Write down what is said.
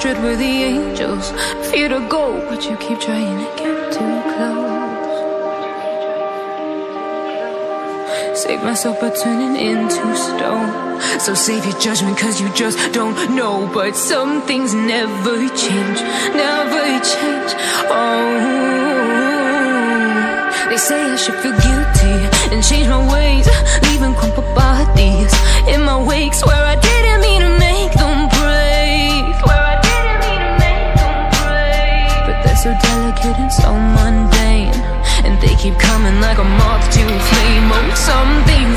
tread where the angels fear to go, but you keep trying to get too close. Save myself by turning into stone. So save your judgment, cause you just don't know. But some things never change, never change. Oh, they say I should feel guilty and change my ways, keep coming like a moth to a flame. Oh, something.